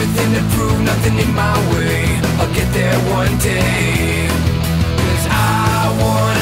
everything to prove, nothing in my way. I'll get there one day. Cause I want